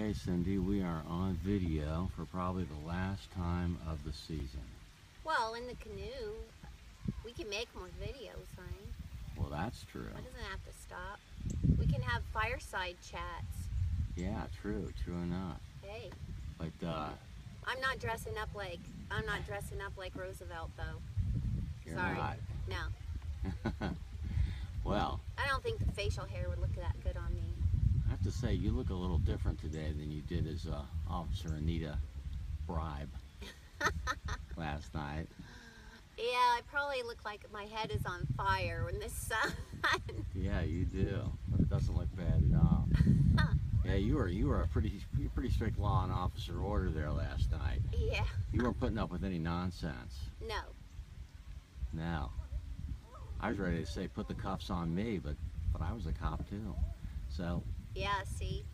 Okay, Cindy, we are on video for probably the last time of the season. Well, in the canoe, we can make more videos, honey. Well, that's true. It doesn't have to stop. We can have fireside chats. Yeah, true, true enough. Hey, But uh, I'm not dressing up like I'm not dressing up like Roosevelt though. you're Sorry. not. No, Well, I don't think the facial hair would look that good on me. I have to say, you look a little different today than you did as uh, Officer Anita Bribe last night. Yeah, I probably look like my head is on fire when the sun. Yeah, you do, but it doesn't look bad at all. Yeah, you were you were a pretty pretty strict law and officer order there last night. yeah, You weren't putting up with any nonsense. no. No. I was ready to say put the cuffs on me, but but I was a cop too. So yeah, see?